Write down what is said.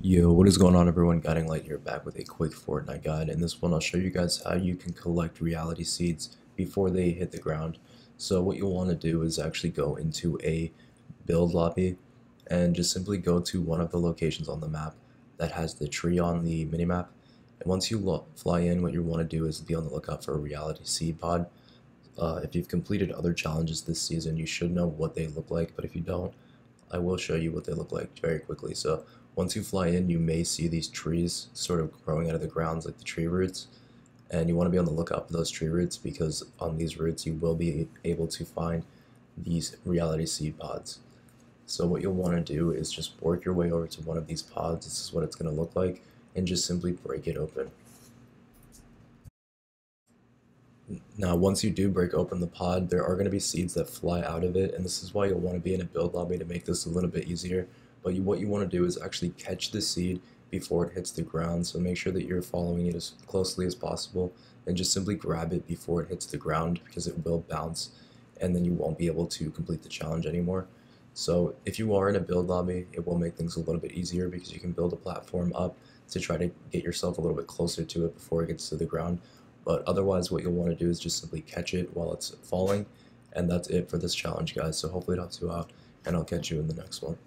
Yo, what is going on everyone? Guiding Light here back with a quick Fortnite guide. In this one, I'll show you guys how you can collect reality seeds before they hit the ground. So what you'll want to do is actually go into a build lobby and just simply go to one of the locations on the map that has the tree on the minimap. And once you fly in, what you want to do is be on the lookout for a reality seed pod. Uh, if you've completed other challenges this season, you should know what they look like, but if you don't, I will show you what they look like very quickly. So once you fly in, you may see these trees sort of growing out of the grounds like the tree roots. And you want to be on the lookout for those tree roots because on these roots you will be able to find these reality seed pods. So what you'll want to do is just work your way over to one of these pods. This is what it's going to look like and just simply break it open. Now, once you do break open the pod, there are going to be seeds that fly out of it, and this is why you'll want to be in a build lobby to make this a little bit easier but you, what you want to do is actually catch the seed before it hits the ground. So make sure that you're following it as closely as possible and just simply grab it before it hits the ground because it will bounce and then you won't be able to complete the challenge anymore. So if you are in a build lobby, it will make things a little bit easier because you can build a platform up to try to get yourself a little bit closer to it before it gets to the ground. But otherwise, what you'll want to do is just simply catch it while it's falling. And that's it for this challenge, guys. So hopefully it helps you out, and I'll catch you in the next one.